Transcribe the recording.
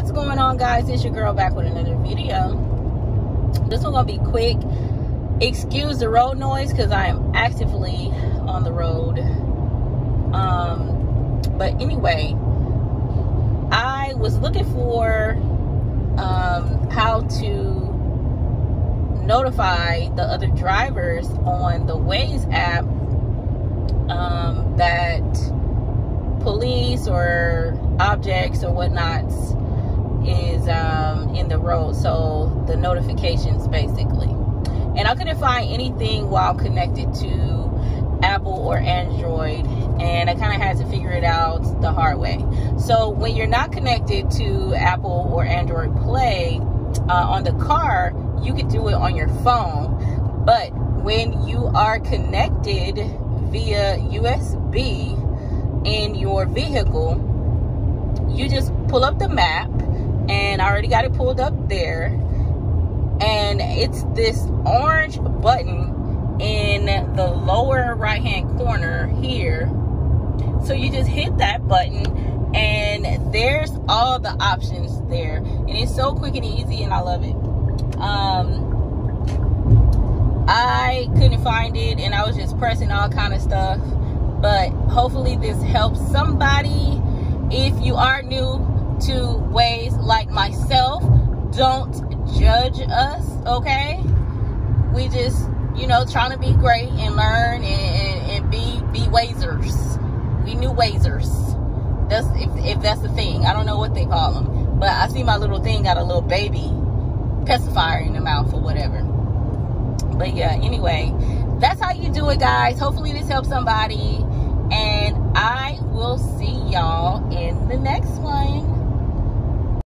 what's going on guys? It's your girl back with another video. This one gonna be quick. Excuse the road noise because i am actively on the road. Um but anyway i was looking for um how to notify the other drivers on the Waze app um, that police or objects or whatnots is um, in the road. So the notifications basically. And I couldn't find anything while connected to Apple or Android. And I kind of had to figure it out the hard way. So when you're not connected to Apple or Android Play uh, on the car, you could do it on your phone. But when you are connected via USB in your vehicle, you just pull up the map, and I already got it pulled up there. And it's this orange button in the lower right hand corner here. So you just hit that button, and there's all the options there. And it's so quick and easy, and I love it. Um, I couldn't find it and I was just pressing all kind of stuff. But hopefully this helps somebody. If you are new to Waze like myself, don't judge us, okay? We just, you know, trying to be great and learn and, and, and be be Wazers. We new Wazers. That's if, if that's the thing. I don't know what they call them. But I see my little thing got a little baby pacifier in the mouth or whatever. But yeah, anyway, that's how you do it, guys. Hopefully this helps somebody. And I will see y'all in the next.